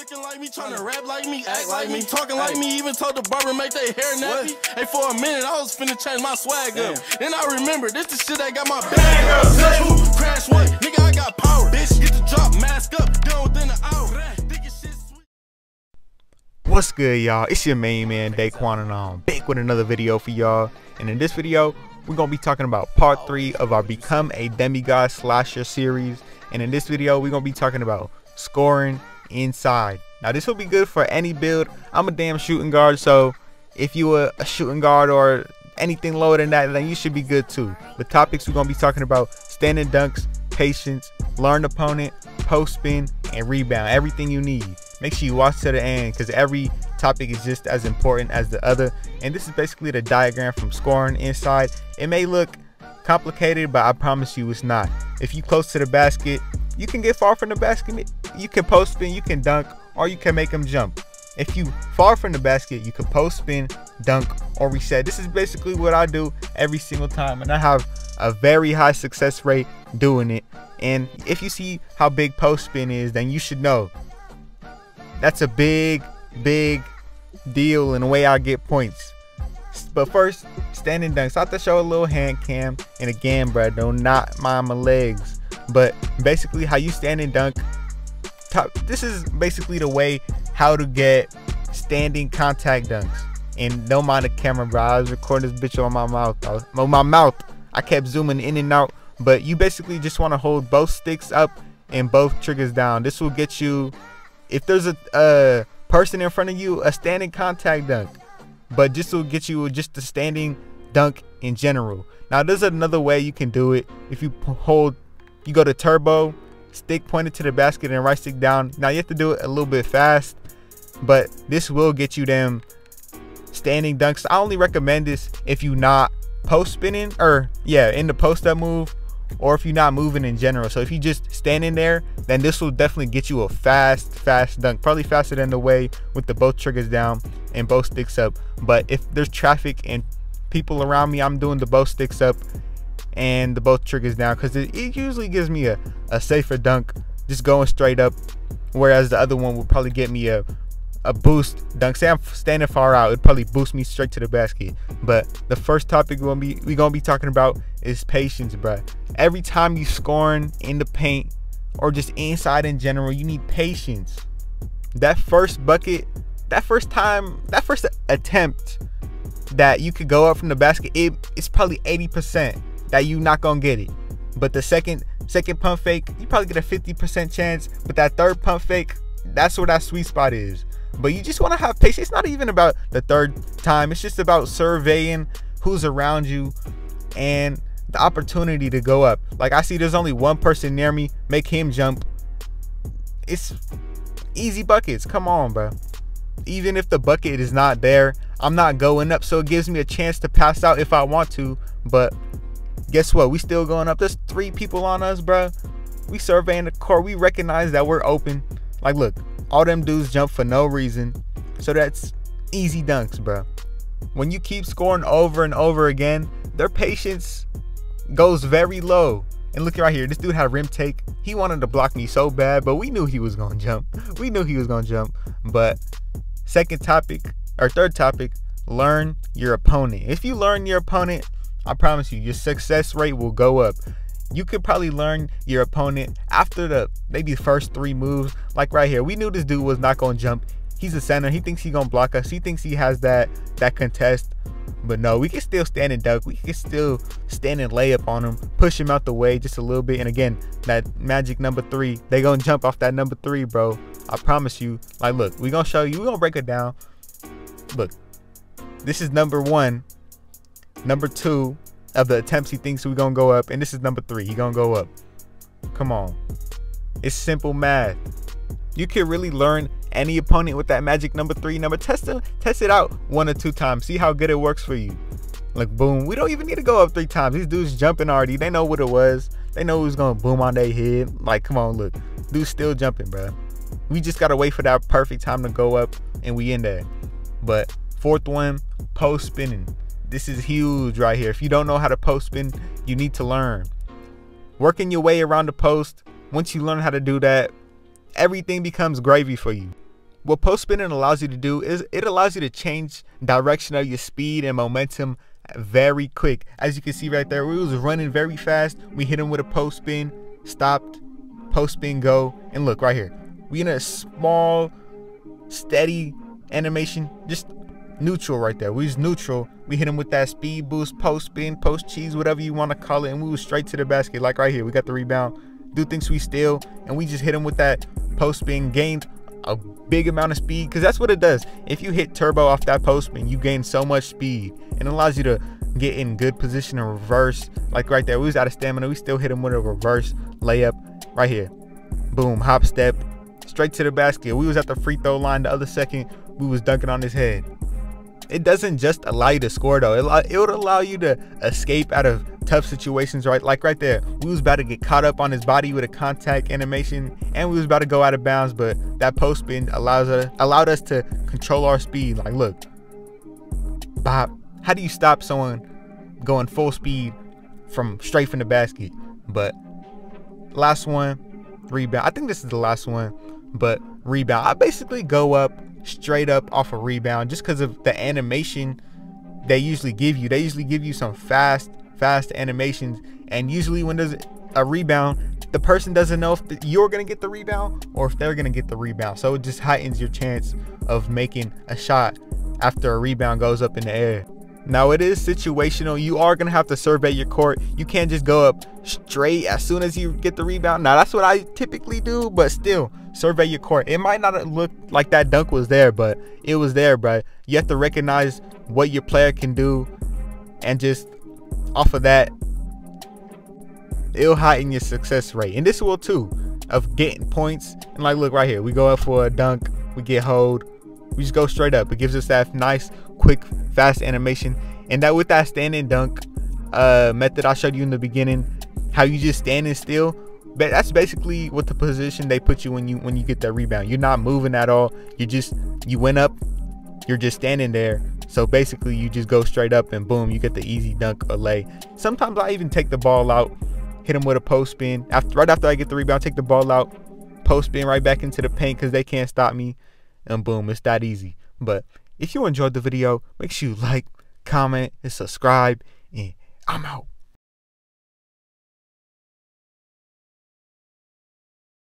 looking like me, trying to rap like me, act like me, talking like me, even told the barber make their hair nappy. Hey, for a minute, I was finna change my swag up. Then I remember, this the shit that got my bag up. Touch who, crash what? Nigga, I got power. Bitch, get the drop, mask up, done within an hour. Thinking shit sweet. What's good, y'all? It's your main man, Deykwon, and I'm back with another video for y'all. And in this video, we're gonna be talking about part three of our Become a Demigod Slasher series. And in this video, we're gonna be talking about scoring inside. Now, this will be good for any build. I'm a damn shooting guard, so if you are a shooting guard or anything lower than that, then you should be good too. The topics we're gonna be talking about: standing dunks, patience, learn opponent, post spin, and rebound. Everything you need. Make sure you watch to the end because every topic is just as important as the other. And this is basically the diagram from scoring inside. It may look complicated, but I promise you it's not. If you close to the basket, you can get far from the basket. You can post spin, you can dunk, or you can make them jump. If you far from the basket, you can post spin, dunk, or reset. This is basically what I do every single time, and I have a very high success rate doing it. And if you see how big post spin is, then you should know that's a big, big deal in the way I get points. But first, standing dunks. I have to show a little hand cam. And again, bro, do not mind my legs. But basically, how you stand and dunk. Top, this is basically the way how to get standing contact dunks. And don't mind the camera, bro. I was recording this bitch on my mouth. On my mouth. I kept zooming in and out. But you basically just want to hold both sticks up and both triggers down. This will get you, if there's a, a person in front of you, a standing contact dunk. But this will get you just a standing dunk in general. Now there's another way you can do it. If you hold, you go to turbo, stick pointed to the basket and right stick down. Now you have to do it a little bit fast, but this will get you them standing dunks. I only recommend this if you not post spinning or yeah, in the post up move or if you're not moving in general. So if you just standing there, then this will definitely get you a fast, fast dunk. Probably faster than the way with the both triggers down and both sticks up. But if there's traffic and people around me, I'm doing the both sticks up and the both triggers down because it, it usually gives me a, a safer dunk just going straight up. Whereas the other one will probably get me a a boost dunk. Say I'm standing far out, it'd probably boost me straight to the basket. But the first topic we're gonna be we gonna be talking about is patience, bruh. Every time you scoring in the paint or just inside in general, you need patience. That first bucket, that first time, that first attempt that you could go up from the basket, it, it's probably 80% that you not gonna get it. But the second second pump fake, you probably get a 50% chance. But that third pump fake, that's where that sweet spot is. But you just want to have patience. It's not even about the third time. It's just about surveying who's around you and the opportunity to go up. Like I see there's only one person near me, make him jump. It's easy buckets. Come on, bro. Even if the bucket is not there, I'm not going up. So it gives me a chance to pass out if I want to. But guess what? We still going up. There's three people on us, bro. We surveying the court. We recognize that we're open. Like, look, all them dudes jump for no reason. So that's easy dunks, bro. When you keep scoring over and over again, their patience goes very low. And look right here, this dude had a rim take. He wanted to block me so bad, but we knew he was gonna jump. We knew he was gonna jump. But second topic or third topic, learn your opponent. If you learn your opponent, I promise you, your success rate will go up. You could probably learn your opponent after the maybe first three moves. Like right here, we knew this dude was not gonna jump. He's a center. He thinks he's gonna block us. He thinks he has that that contest. But no, we can still stand and duck. We can still stand and lay up on him, push him out the way just a little bit. And again, that magic number three, they gonna jump off that number three, bro. I promise you. Like, look, we gonna show you. We gonna break it down. Look, this is number one. Number two of the attempts he thinks we're gonna go up, and this is number three. He gonna go up. Come on, it's simple math. You can really learn any opponent with that magic number three number. Test it, test it out one or two times. See how good it works for you. Like boom, we don't even need to go up three times. These dudes jumping already. They know what it was. They know who's gonna boom on their head. Like come on, look, dude's still jumping, bro. We just gotta wait for that perfect time to go up, and we in there. But fourth one, post spinning. This is huge right here. If you don't know how to post spin, you need to learn. Working your way around the post, once you learn how to do that, everything becomes gravy for you. what post spinning allows you to do is it allows you to change direction of your speed and momentum very quick. As you can see right there, we was running very fast. We hit him with a post spin, stopped, post spin go, and look right here. We in a small, steady animation, just neutral right there. We was neutral. We hit him with that speed boost, post spin, post cheese, whatever you want to call it, and we was straight to the basket. Like right here, we got the rebound. Dude thinks we steal, and we just hit him with that post spin, gained a big amount of speed because that's what it does. If you hit turbo off that post spin, you gain so much speed and it allows you to get in good position and reverse. Like right there, we was out of stamina. We still hit him with a reverse layup right here. Boom, hop step, straight to the basket. We was at the free throw line the other second. We was dunking on his head it doesn't just allow you to score though. It, it would allow you to escape out of tough situations, right? Like right there, we was about to get caught up on his body with a contact animation, and we was about to go out of bounds, but that post spin allows us allowed us to control our speed. Like, look, Bob, how do you stop someone going full speed from straight from the basket? But last one, rebound. I think this is the last one, but rebound. I basically go up straight up off a rebound just because of the animation they usually give you. They usually give you some fast, fast animations. And usually when there's a rebound, the person doesn't know if you're going to get the rebound or if they're going to get the rebound. So it just heightens your chance of making a shot after a rebound goes up in the air. Now it is situational. You are gonna have to survey your court. You can't just go up straight as soon as you get the rebound. Now that's what I typically do, but still survey your court. It might not look like that dunk was there, but it was there, bro. You have to recognize what your player can do, and just off of that, it'll heighten your success rate. And this will too, of getting points. And like, look right here, we go up for a dunk, we get hold, we just go straight up. It gives us that nice, quick, fast animation. And that with that standing dunk uh, method I showed you in the beginning, how you just standing still. But that's basically what the position they put you when you when you get that rebound. You're not moving at all. You just you went up. You're just standing there. So basically, you just go straight up and boom, you get the easy dunk or lay. Sometimes I even take the ball out, hit him with a post spin. After right after I get the rebound, take the ball out, post spin right back into the paint because they can't stop me and boom, it's that easy. But if you enjoyed the video, make sure you like, comment, and subscribe, and I'm out.